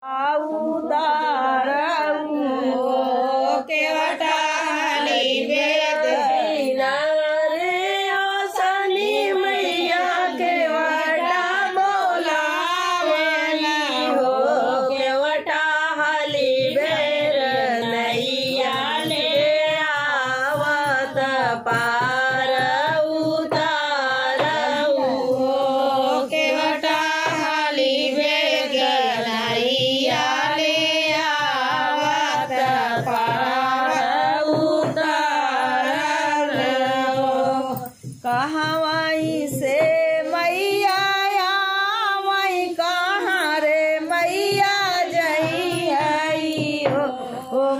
啊呜的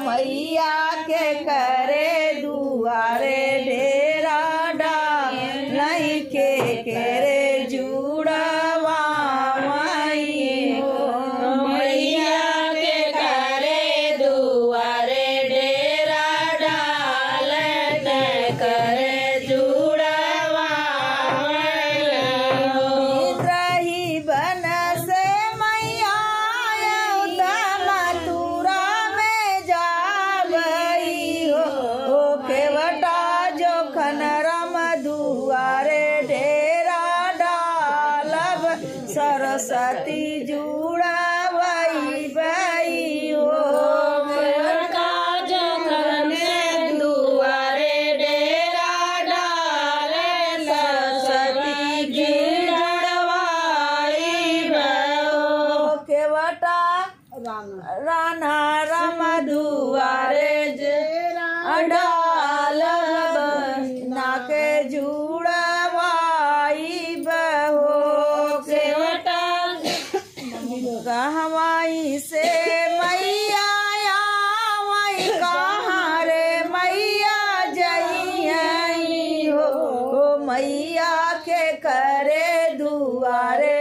मैया के करे दुआरे। राना, रम दुआरे जे अडाल नाके जुड़वाई बहो केवटा कहवाई से मैया कहाँ रे मैया हो, मैया के करे दुआरे।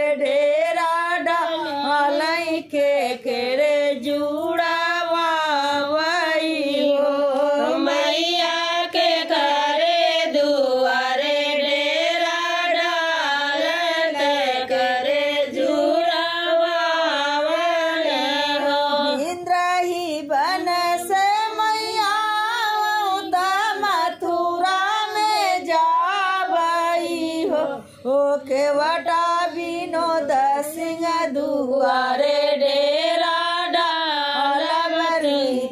जाबई हो ओ केवटा विनोद सिंह दुआरे डेरा डाल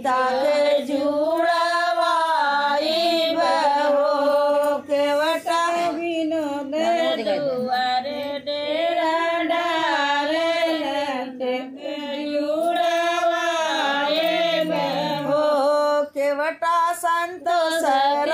के जुड़वाई बहो केवटा विनोद दुआरे डेरा डाल हो केवटा संतोष राम दुआरे